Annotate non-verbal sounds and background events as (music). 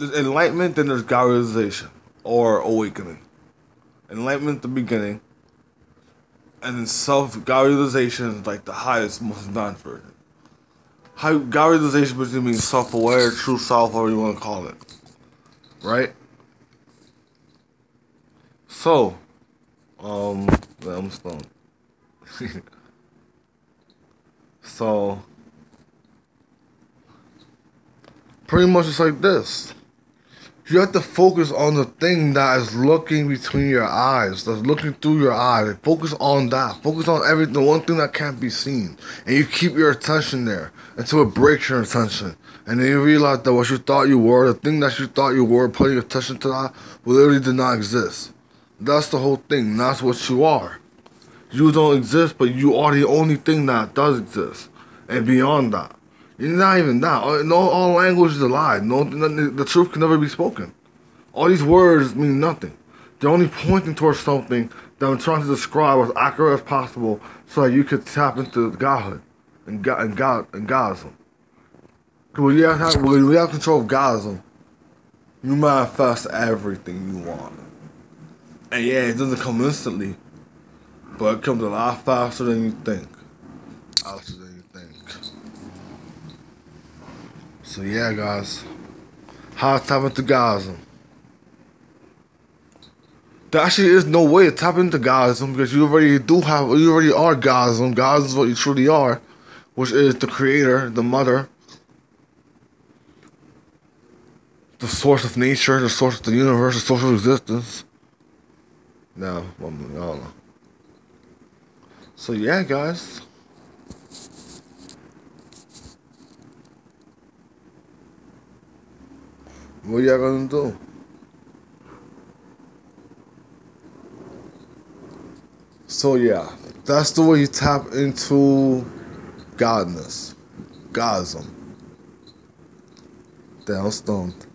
There's enlightenment, then there's God realization or awakening. Enlightenment, the beginning, and then self God realization is like the highest, most advanced version. How God realization basically means self aware, true self, whatever you want to call it. Right? So, um, I'm stoned. (laughs) so, pretty much it's like this. You have to focus on the thing that is looking between your eyes, that's looking through your eyes. Focus on that. Focus on everything, the one thing that can't be seen. And you keep your attention there until it breaks your attention. And then you realize that what you thought you were, the thing that you thought you were, putting your attention to that, literally did not exist. That's the whole thing. That's what you are. You don't exist, but you are the only thing that does exist. And beyond that. Not even that. No, all language is a lie. No, the truth can never be spoken. All these words mean nothing. They're only pointing towards something that I'm trying to describe as accurate as possible, so that you could tap into Godhood and God and God and Godism. When you have when you have control of Godism, you manifest everything you want. And yeah, it doesn't come instantly, but it comes a lot faster than you think. Faster than you think. So yeah, guys, how to tap into Godism. There actually is no way to tap into Godism because you already do have, you already are Godism. God is what you truly are, which is the creator, the mother, the source of nature, the source of the universe, the source of existence. No. I don't know. So yeah, guys. What y'all gonna do? So yeah, that's the way you tap into godness, godism. Down stoned.